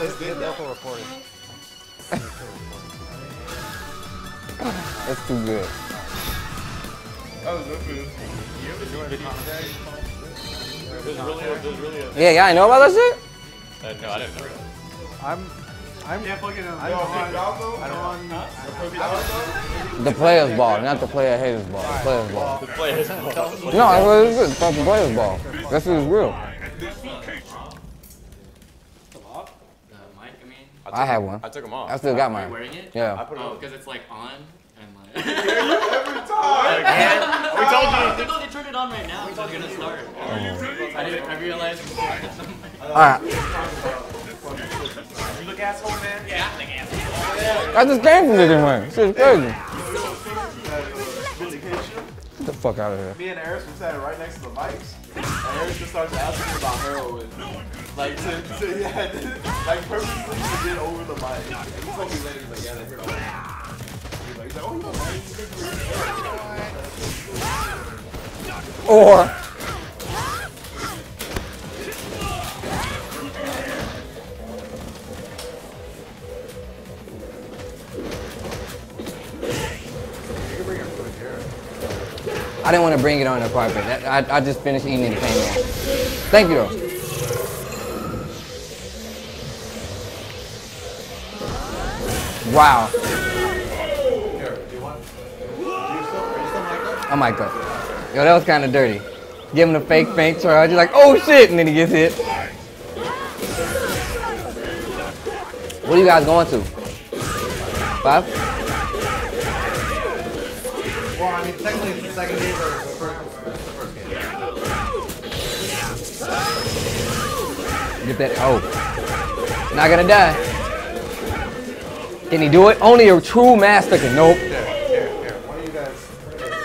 just did that. Local reporting. That's too good. That was good. There's really, a, there's really a. Yeah, y'all know about that shit? Uh, no, I didn't know. I'm. I'm. Yeah, fucking. I'm Yo, on. Big Dog though? I'm on. The players ball, not the player haters ball. The players ball. The players. No, that's what it is. It's fucking players ball. That's what it's real. Uh, Mike, I I have one. I took them off. I still got are you mine. wearing it? I Yeah. put it Oh, on. because it's like on and like. Every time. We told I you. thought they turned it on right now. So it's gonna start. I didn't. I realized. All right. You look asshole, man. yeah, I think asshole. I just came from this one. Shit's crazy. Get the fuck out of here. Me and Eris were sat right next to the mics, and Eris just starts asking about heroin. Like, to, to yeah, like purposely to get over the mic. And he's like, yeah. He's like, he's like, oh, man, you think you're Or I didn't want to bring it on the carpet. That, I, I just finished eating and came. Thank you though. Wow. Oh I'm up. Yo, that was kind of dirty. Give him the fake faint charge. You're like, oh shit, and then he gets hit. What are you guys going to? Five? Well, I mean, technically it's the second game or the first, it's the first game. Get that. Oh. Not gonna die. Can he do it? Only a true master can. Nope. Here, here, here. One of you guys.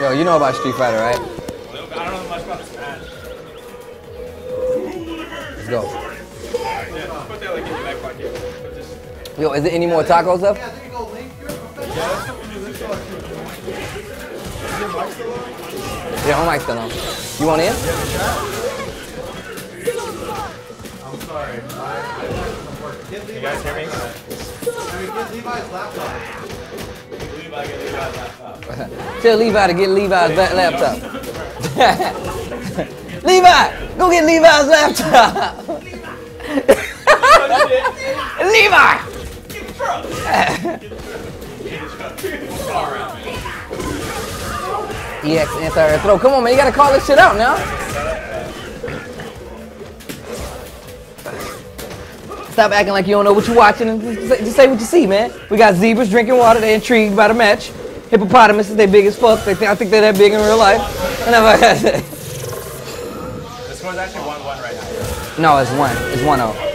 Yo, you know about Street Fighter, right? I don't know much about Smash. Let's go. Yeah, put that like in your back pocket. Put this. Yo, is there any more tacos left? Yeah, there you go, Link. You're a professional. Yeah, my mic's still on. You want in? I'm sorry. I, I I'm working. Get You guys hear me? I mean, get Levi's laptop. Levi, get Levi's laptop. Tell Levi to get Levi's laptop. Levi, go get Levi's laptop. Levi. EX anti throw. Come on, man. You gotta call this shit out now. Stop acting like you don't know what you're watching and just say, what you see, man. We got zebras drinking water. They're intrigued by the match. Hippopotamuses, they big as fuck. They think, I think they're that big in real life. And The score's actually 1 1 right now. no, it's one. It's one oh.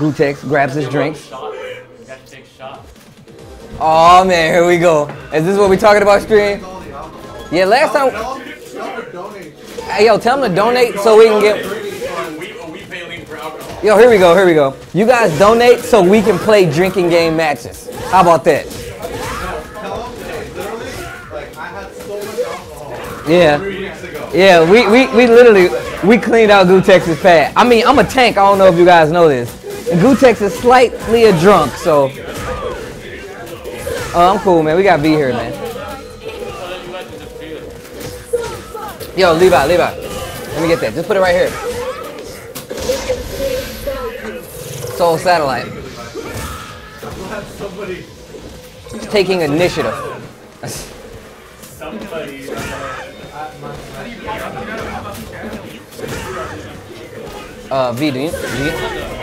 gootecks grabs his drinks. Shot. Oh man, here we go. Is this what we talking about, stream? All the alcohol. Yeah, last time. Tell them, to donate. Hey, yo, tell them to donate so we can get. We, we pay Link for. Yo, here we go, here we go. You guys donate so we can play drinking game matches. How about that? Tell them, hey, literally, like, I had so much alcohol Yeah. three weeks ago. Yeah, we, we, we literally, we cleaned out gootecks's pad. I mean, I'm a tank. I don't know if you guys know this. And gootecks is slightly a drunk, so. Oh, I'm cool, man. We got V here, man. Yo, Levi, Levi. Let me get that. Just put it right here. Soul Satellite. He's taking initiative. Somebody. Uh, V, do you? Do you?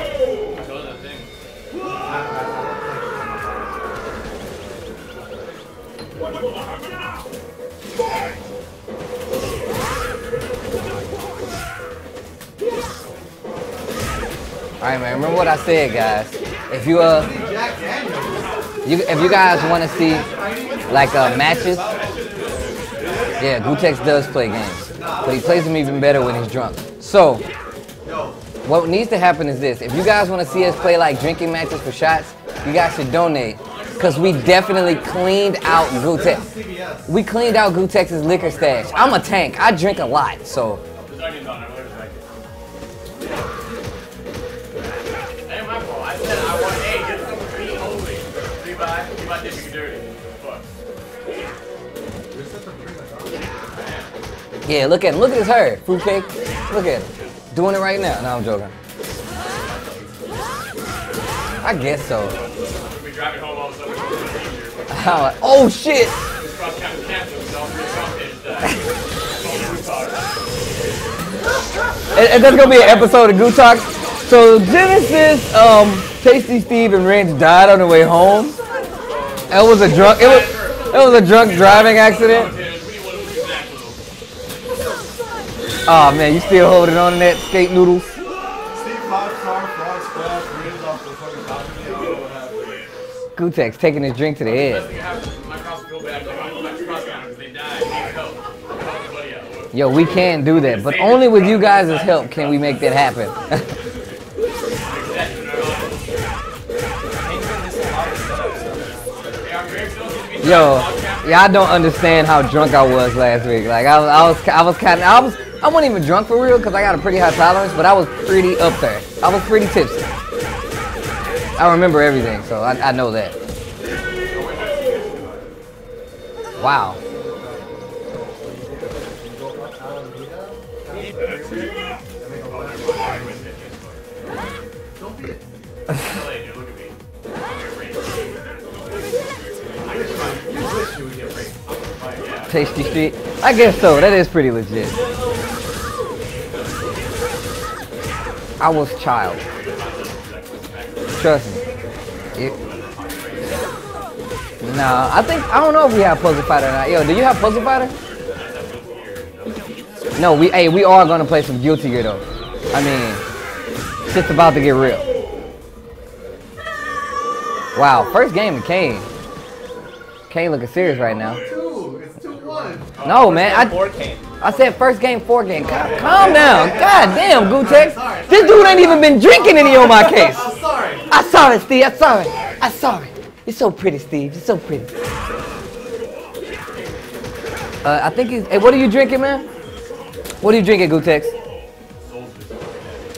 All right, man. Remember what I said, guys. If you uh, you, if you guys want to see like uh, matches, yeah, gootecks does play games, but he plays them even better when he's drunk. So, what needs to happen is this: if you guys want to see us play like drinking matches for shots, you guys should donate, because we definitely cleaned out gootecks. We cleaned out gootecks's liquor stash. I'm a tank. I drink a lot, so Yeah, look at him. Look at his hair. Fruitcake. Look at him. Doing it right now. No, I'm joking. I guess so. Oh shit! And, and that's gonna be an episode of Goo Talk. So Genesis, um, Tasty Steve, and Ranch died on the way home. It was a drunk. It was. It was a drunk driving accident. Oh man, you still holding on to that skate noodles? gootecks taking his drink to the head. Yo, we can do that, but only with you guys' help can we make that happen. Yo, y'all don't understand how drunk I was last week. Like I was, I was, I was kind of, I was, I wasn't even drunk for real because I got a pretty high tolerance, but I was pretty up there. I was pretty tipsy. I remember everything, so I, I know that. Wow. Tasty Steve. I guess so. That is pretty legit. I was child. Trust me. It- Nah, I think I don't know if we have Puzzle Fighter or not. Yo, do you have Puzzle Fighter? No, we hey, we are gonna play some Guilty Gear though. I mean, shit's about to get real. Wow, first game of Kane. Kane looking serious right now. It's two one. No, man. I, Four came. I said first game, four game. God, calm down. God damn, gootecks. This dude ain't even been drinking any on my case. I'm sorry. I saw it, Steve. I saw it. I saw it. You're so pretty, Steve. You're so pretty. Uh, I think he's. Hey, what are you drinking, man? What are you drinking, gootecks?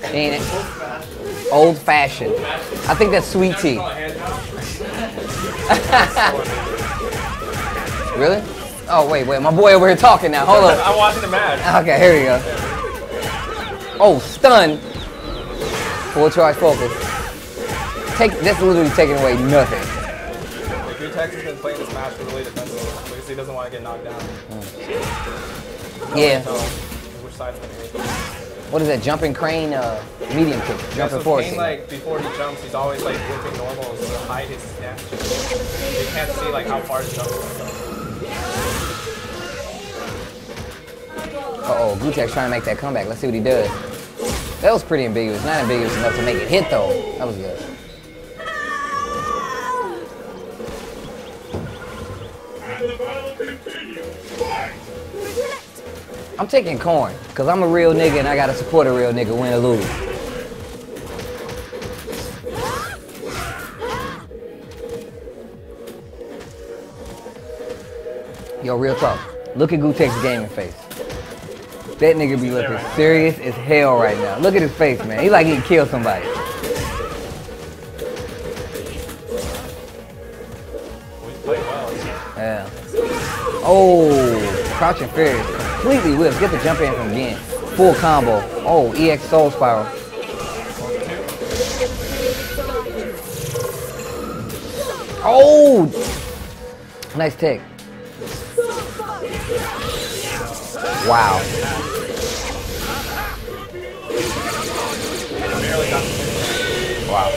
Ain't it? Old fashioned. I think that's sweet tea. really? Oh wait, wait. My boy over here talking now. Hold up. I'm watching the match. Okay, here we go. Oh, stun. Full charge focus. Take that's literally taking away nothing. Like, gootecks has been playing this match really defensive because he doesn't want to get knocked down. Yeah. So, which side's gonna? What is that? Jumping crane, uh, medium kick, Yeah, jumping so forward. Kane, like before he jumps, he's always like whipping normals to hide his snatch. You can't see like how far his jump is gonna go. Uh oh, gootecks trying to make that comeback. Let's see what he does. That was pretty ambiguous. Not ambiguous enough to make it hit though. That was good. I'm taking corn, because I'm a real nigga and I gotta support a real nigga, win or lose. Yo, real talk. Look at gootecks's gaming face. That nigga be looking serious as hell right now. Look at his face, man. He like he kill somebody. Yeah. Oh, crouching furious. Completely whips. Get the jump in from again. Full combo. Oh, EX Soul Spiral. Oh! Nice take. Wow. Wow.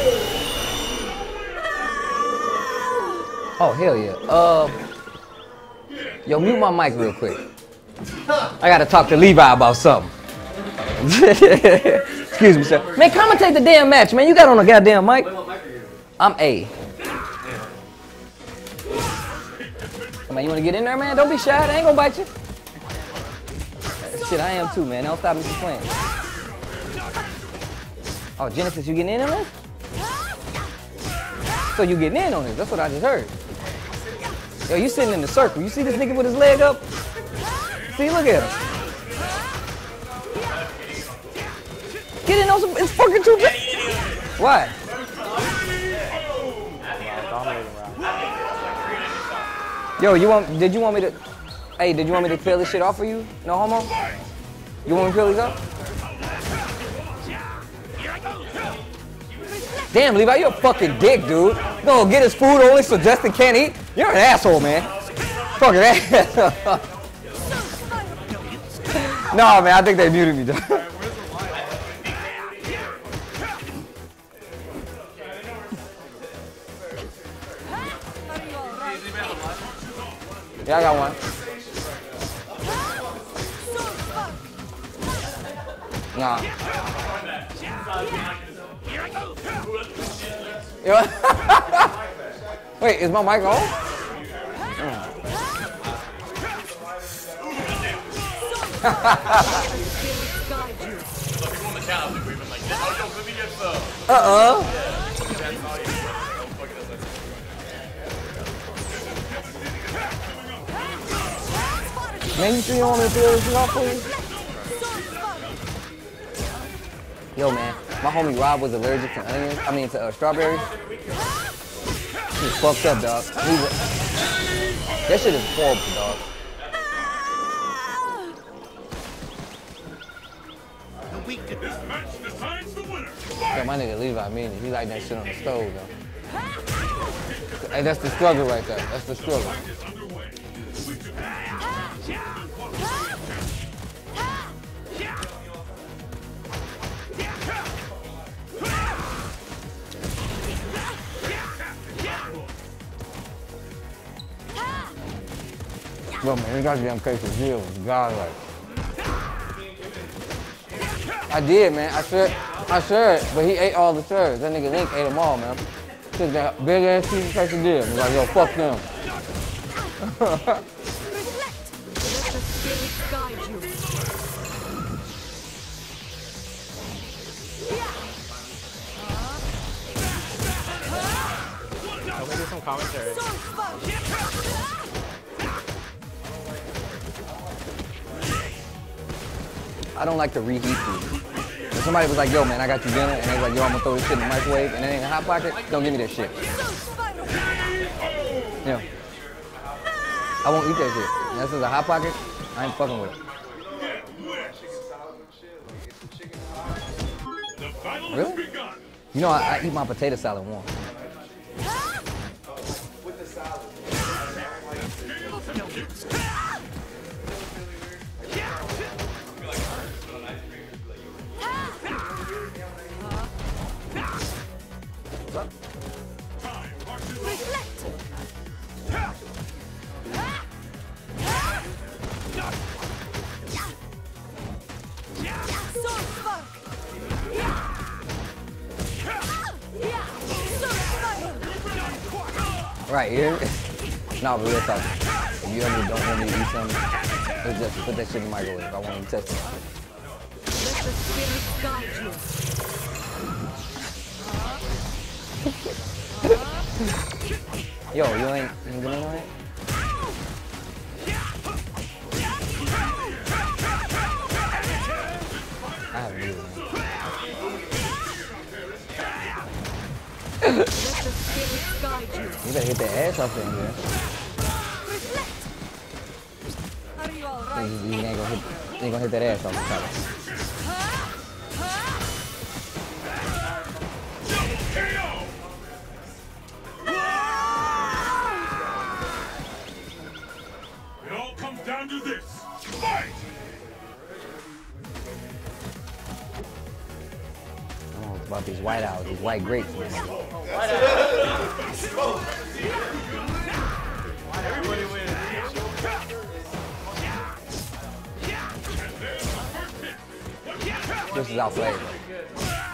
Oh, hell yeah. Uh, yo, mute my mic real quick. I gotta talk to Levi about something. Excuse me, sir. Man, commentate the damn match, man. You got on a goddamn mic. I'm A. On, you wanna get in there, man? Don't be shy. They ain't gonna bite you. Shit, I am too, man. Don't stop me from playing. Oh, Genesis, you getting in on this? So you getting in on this? That's what I just heard. Yo, you sitting in the circle. You see this nigga with his leg up? See, look at him. Get in on some. It's fucking too big. Why? Yo, you want? Did you want me to? Hey, did you want me to peel this shit off for you? No homo? You want me to peel these off? Damn, Levi, you're a fucking dick, dude. No, get his food only so Justin can't eat. You're an asshole, man. Fucking ass. no, man, I think they muted me. Yeah, I got one. Nah. Wait, is my mic on? Oh. Uh-uh. That. Man, you sure you want me to peel this for? Yo, man, my homie Rob was allergic to onions. I mean, to uh, strawberries. He was fucked up, dog. That shit is horrible, dog. Yo, my nigga Levi, I mean it. He like that shit on the stove, though. Hey, that's the struggle right there. That's the struggle. Bro, man, this goddamn quesadilla was godlike. I did, man. I shared, I shared, but he ate all the serves. That nigga Link ate them all, man. Took that big ass piece of quesadilla. Was like, yo, fuck them. Let I don't like to reheat food. If somebody was like, yo, man, I got you dinner, and they was like, yo, I'm gonna throw this shit in the microwave, and it ain't a hot pocket, don't give me that shit. Yeah. I won't eat that shit. Unless it's a hot pocket, I ain't fucking with it. Really? You know, I, I eat my potato salad warm. Right here. no, but real talk. If you ever don't want me to eat something, just put that shit in the microwave. I want to test it. You. Yo, you ain't, you know it? I haven't either, man. Let the spirits guide you. You better hit that ass off in there. Are you You, alright? you ain't gonna hit, you ain't gonna hit that ass off the top. It all comes down to this. Fight! Oh, it's about these white owls, these white grapes, man. This is our flavor.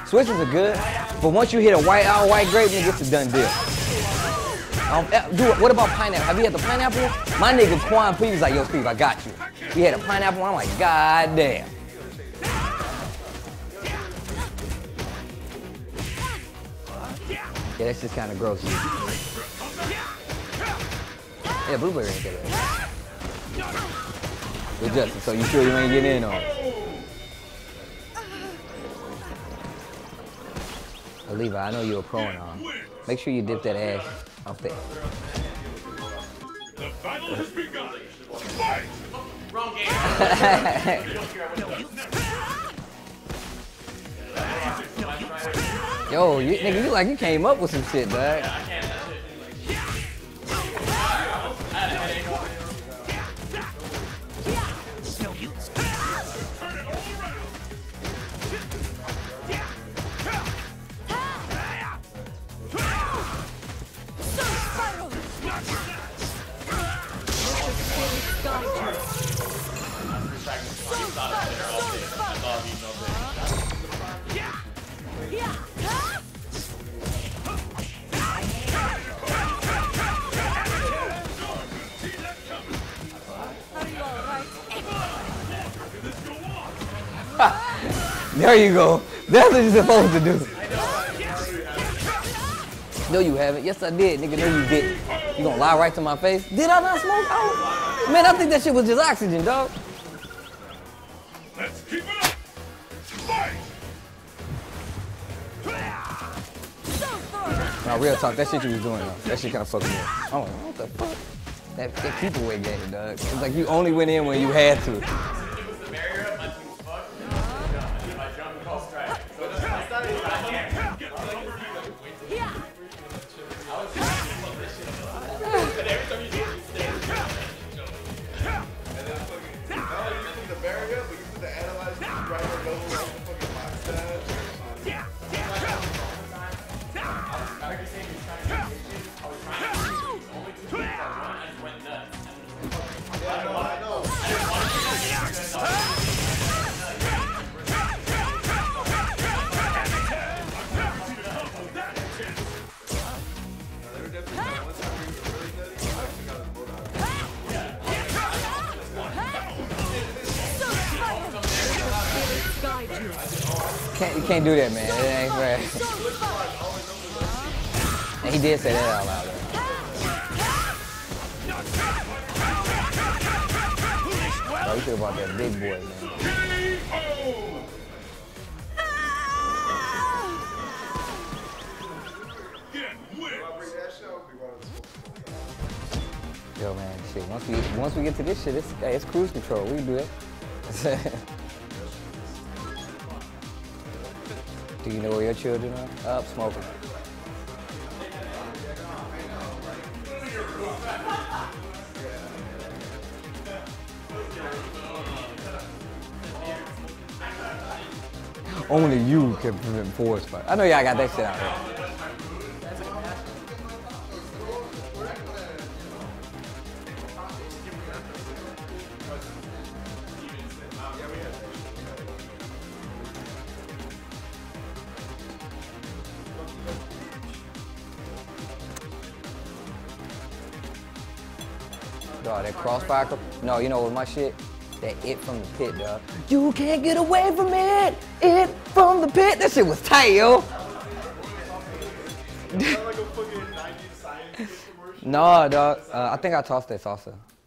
Switches are good, but once you hit a white owl, white grape, nigga, it's a done deal. Um, eh, dude, what about pineapple? Have you had the pineapple? My nigga Quan P was like, yo, Steve, I got you. He had a pineapple, I'm like, god damn. Yeah, that's just kind of gross. Yeah, blueberry ain't that bad. With Justin, so you sure you ain't getting in on it? Levi, I know you're a pro and all. Make sure you dip that ass off there. The battle has begun. Wrong game. Yo, you, nigga, you like you came up with some shit, dog. There you go. That's what you're supposed to do. No, you haven't. Yes, I did. Nigga, no, you didn't. You gonna lie right to my face? Did I not smoke? Oh, man, I think that shit was just oxygen, dog. Let's keep it up. Fight! Now, real talk, that shit you was doing, though. That shit kind of fucked me up. Oh, what the fuck? That, that keep away game, dog. It's like you only went in when you had to. Can't, do that, man. It ain't fair. And he did say that out loud. though. Oh, you think about that big boy, man. Yo, man, shit. Once we once we get to this shit, it's it's cruise control. We can do that. do you know where your children are? Up smoking. Only you can prevent forest fire. I know y'all got that shit out here. Dog, that crossfire. No, you know what my shit? That it from the pit, dog. You can't get away from it. It from the pit. That shit was tight, yo. like a fucking 90s science commercial. No, dog. Uh, I think I tossed that salsa. Sorry.